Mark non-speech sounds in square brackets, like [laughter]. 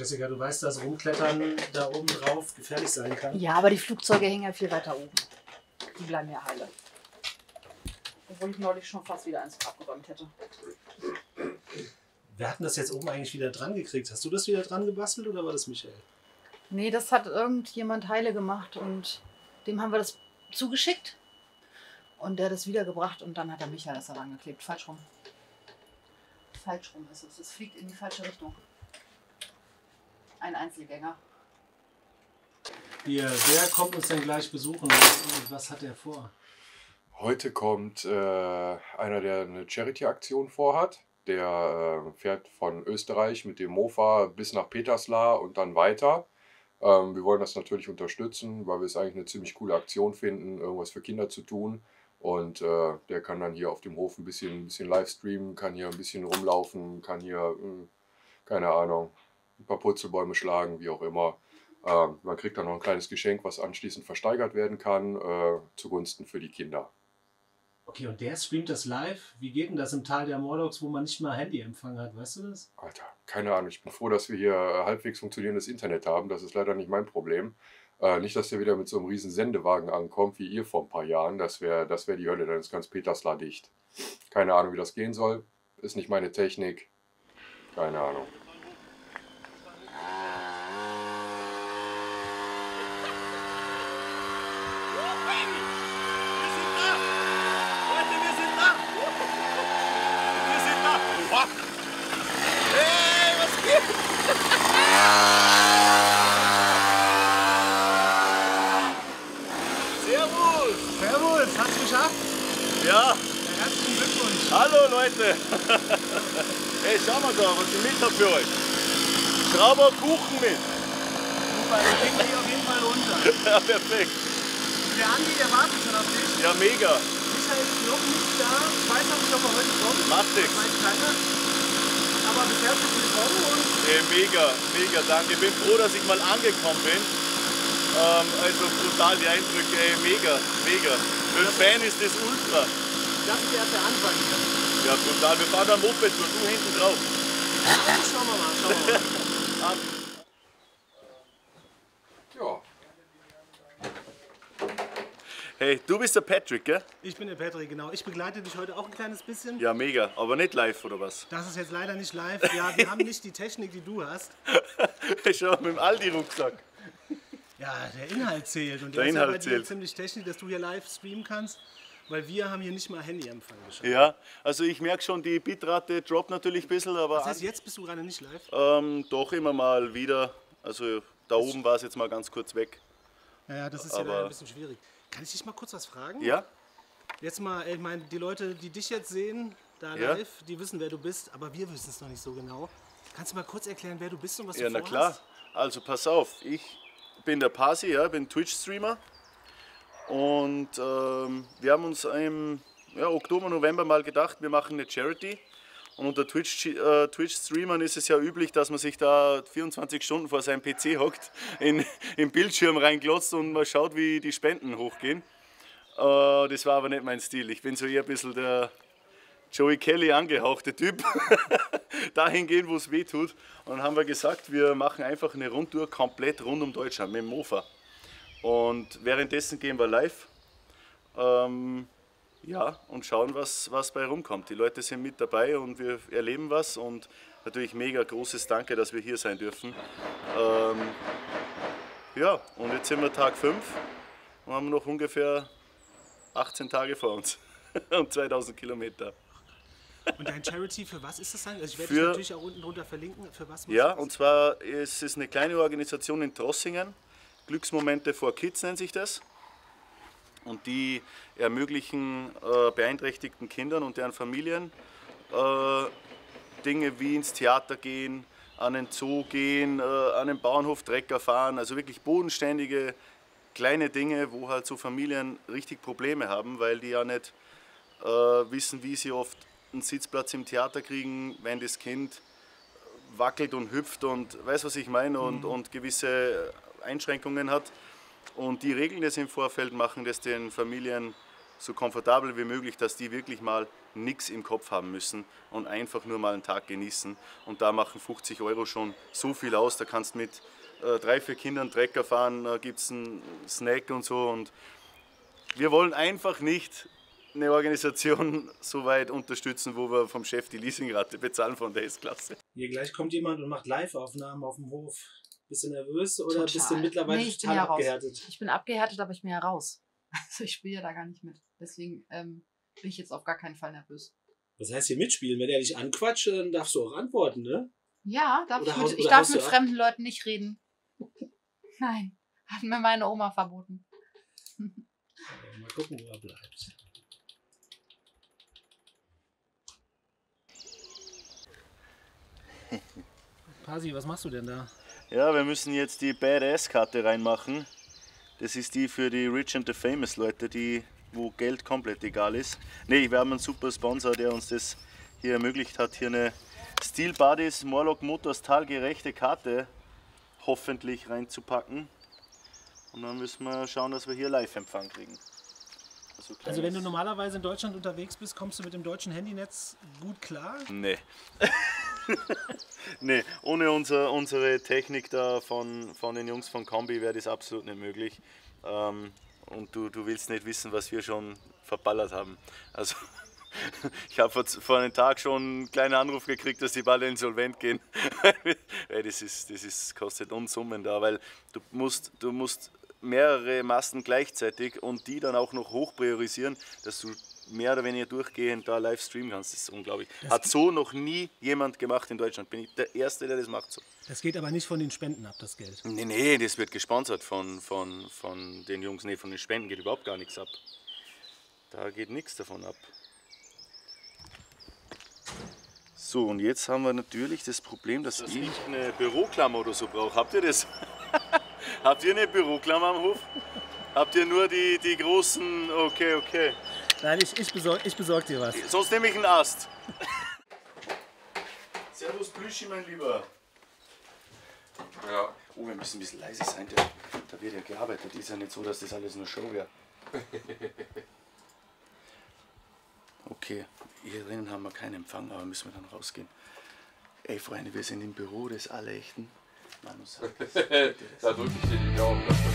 Jessica, du weißt, dass Rumklettern da oben drauf gefährlich sein kann. Ja, aber die Flugzeuge hängen ja viel weiter oben. Die bleiben ja heile. Obwohl ich neulich schon fast wieder eins abgeräumt hätte. Wer hat denn das jetzt oben eigentlich wieder dran gekriegt? Hast du das wieder dran gebastelt oder war das Michael? Nee, das hat irgendjemand heile gemacht und dem haben wir das zugeschickt. Und der hat es wiedergebracht und dann hat der Michael das da angeklebt. Falsch rum. Falsch rum ist es. Es fliegt in die falsche Richtung. Ein Einzelgänger. Hier, wer kommt uns denn gleich besuchen? Was, was hat er vor? Heute kommt äh, einer, der eine Charity-Aktion vorhat. Der äh, fährt von Österreich mit dem Mofa bis nach Peterslar und dann weiter. Ähm, wir wollen das natürlich unterstützen, weil wir es eigentlich eine ziemlich coole Aktion finden, irgendwas für Kinder zu tun. Und äh, der kann dann hier auf dem Hof ein bisschen, ein bisschen live streamen, kann hier ein bisschen rumlaufen, kann hier, äh, keine Ahnung, ein paar Purzelbäume schlagen, wie auch immer. Ähm, man kriegt dann noch ein kleines Geschenk, was anschließend versteigert werden kann, äh, zugunsten für die Kinder. Okay, und der streamt das live? Wie geht denn das im Tal der Morlocks, wo man nicht mal Handyempfang hat? Weißt du das? Alter, keine Ahnung. Ich bin froh, dass wir hier halbwegs funktionierendes Internet haben. Das ist leider nicht mein Problem. Äh, nicht, dass der wieder mit so einem riesen Sendewagen ankommt, wie ihr vor ein paar Jahren. Das wäre das wär die Hölle, dann ist ganz Peterslar dicht. Keine Ahnung, wie das gehen soll. Ist nicht meine Technik. Keine Ahnung. Servus! Servus, hast du geschafft? Ja, Herzlichen Glückwunsch. hallo Leute! [laughs] hey, schau mal da, was ich mit hab für euch. Schrauber Kuchen mit. Super, dann kriegen wir auf jeden Fall runter. [laughs] Ja, perfekt. Der Andi, der wartet schon auf dich. Ja, mega. Michael ist noch nicht da. Ich weiß noch nicht, ob er heute kommt. Macht. Weiß keiner. Aber bis herzlich willkommen und Hey, mega, mega, danke. Ich bin froh, dass ich mal angekommen bin. Ähm, also brutal die Eindrücke, ey, mega, mega. Für einen Fan ist das ultra. das ist erst der Anfang hier. Ja, brutal. Wir fahren am Moped durch, du hinten drauf. Schauen wir mal, schauen wir mal. Ja. Hey, du bist der Patrick, gell? Ich bin der Patrick, genau. Ich begleite dich heute auch ein kleines bisschen. Ja, mega. Aber nicht live, oder was? Das ist jetzt leider nicht live. Ja, wir [laughs] haben nicht die Technik, die du hast. Schau, mit dem Aldi-Rucksack. Ja, der Inhalt zählt. Und Der der ist ja Inhalt bei dir zählt. ziemlich technisch, dass du hier live streamen kannst, weil wir haben hier nicht mal Handyempfang geschafft. Ja, also ich merke schon, die Bitrate droppt natürlich ein bisschen, aber Das heißt, jetzt bist du gerade nicht live? ähm, doch immer mal wieder. Also da oben war es jetzt mal ganz kurz weg. Ja, das ist ja Aber- leider ein bisschen schwierig. Kann ich dich mal kurz was fragen? Ja? Jetzt mal, ich meine, die Leute, die dich jetzt sehen, da Ja. live, die wissen, wer du bist, aber wir wissen es noch nicht so genau. Kannst du mal kurz erklären, wer du bist und was Ja, du na vorhast? klar. Also pass auf, ich bin der Pasi, ja, bin Twitch-Streamer. Und ähm, wir haben uns im ja, Oktober, November mal gedacht, wir machen eine Charity. Und unter Twitch, äh, Twitch-Streamern ist es ja üblich, dass man sich da 24 Stunden vor seinem PC hockt, in, in Bildschirm reinglotzt und man schaut, wie die Spenden hochgehen. Äh, das war aber nicht mein Stil. Ich bin so eher ein bisschen der Joey Kelly angehauchte Typ. [laughs] Dahin gehen, wo es weh tut. Und dann haben wir gesagt, wir machen einfach eine Rundtour komplett rund um Deutschland mit dem Mofa. Und währenddessen gehen wir live. Ähm, ja, und schauen, was, was bei rumkommt. Die Leute sind mit dabei und wir erleben was und natürlich mega großes Danke, dass wir hier sein dürfen. Ähm, ja, und jetzt sind wir Tag 5 und haben noch ungefähr 18 Tage vor uns [laughs] und 2000 Kilometer. Und dein Charity, für was ist das dann? Also ich werde Für- dich natürlich auch unten drunter verlinken. Für was Ja, und zwar ist es eine kleine Organisation in Trossingen. Glücksmomente for Kids nennt sich das. Und die ermöglichen äh, beeinträchtigten Kindern und deren Familien äh, Dinge wie ins Theater gehen, an den Zoo gehen, äh, an den Bauernhof Trecker fahren. Also wirklich bodenständige kleine Dinge, wo halt so Familien richtig Probleme haben, weil die ja nicht äh, wissen, wie sie oft einen Sitzplatz im Theater kriegen, wenn das Kind wackelt und hüpft und weiß, was ich meine, und, und gewisse Einschränkungen hat. Und die regeln das im Vorfeld, machen das den Familien so komfortabel wie möglich, dass die wirklich mal nichts im Kopf haben müssen und einfach nur mal einen Tag genießen. Und da machen 50 Euro schon so viel aus. Da kannst mit äh, drei, vier Kindern Trecker fahren, da gibt es einen Snack und so. Und wir wollen einfach nicht eine Organisation so weit unterstützen, wo wir vom Chef die Leasingrate bezahlen von der S-Klasse. Hier gleich kommt jemand und macht Live-Aufnahmen auf dem Hof. Bist du nervös oder Total. bist du mittlerweile Nee, ich bin total ja raus. abgehärtet? Ich bin abgehärtet, aber ich bin ja raus. [laughs] Also ich spiele ja da gar nicht mit. Deswegen ähm, bin ich jetzt auf gar keinen Fall nervös. Was heißt hier mitspielen? Wenn er dich anquatscht, dann darfst du auch antworten, ne? Ja, darf Oder ich, mit, ich darf mit ab? fremden Leuten nicht reden. [laughs] Nein, hat mir meine Oma verboten. Mal gucken, wo er bleibt. Pasi, was machst du denn da? Ja, wir müssen jetzt die Badass-Karte reinmachen. Das ist die für die Rich and the Famous Leute, die, wo Geld komplett egal ist. Nee, wir haben einen super Sponsor, der uns das hier ermöglicht hat, hier eine Steel Buddies Morlock Motors talgerechte Karte hoffentlich reinzupacken. Und dann müssen wir schauen, dass wir hier Live-Empfang kriegen. Also, Also wenn du normalerweise in Deutschland unterwegs bist, kommst du mit dem deutschen Handynetz gut klar? Nee. [laughs] nee, ohne unser, unsere Technik da von, von den Jungs von Kombi wäre das absolut nicht möglich. Ähm, und du, du willst nicht wissen, was wir schon verballert haben. Also [laughs] ich habe vor, vor einem Tag schon einen kleinen Anruf gekriegt, dass die Balle insolvent gehen. [laughs] Das, ist, das ist, kostet Unsummen da, weil du musst, du musst mehrere Masten gleichzeitig und die dann auch noch hoch priorisieren, dass du mehr oder weniger durchgehend da live streamen kannst. Das ist unglaublich. Hat so noch nie jemand gemacht in Deutschland. Bin ich der Erste, der das macht so. Das geht aber nicht von den Spenden ab, das Geld. Nee, nee, das wird gesponsert von, von, von den Jungs. Nee, von den Spenden geht überhaupt gar nichts ab. Da geht nichts davon ab. So, und jetzt haben wir natürlich das Problem, dass ich eine Büroklammer oder so brauche. Habt ihr das? [laughs] Habt ihr eine Büroklammer am Hof? Habt ihr nur die, die großen. Okay, okay. Nein, ich, ich, besorg, ich besorg dir was. Sonst nehme ich einen Ast. [laughs] Servus Plüschi, mein Lieber. Ja. Oh, wir müssen ein bisschen leise sein. Da, da wird ja gearbeitet. Ist ja nicht so, dass das alles nur Show wäre. [laughs] Okay, hier drinnen haben wir keinen Empfang, aber müssen wir dann rausgehen. Ey, Freunde, wir sind im Büro des sagt das? [laughs] Da drücke ich dir die Daumen, so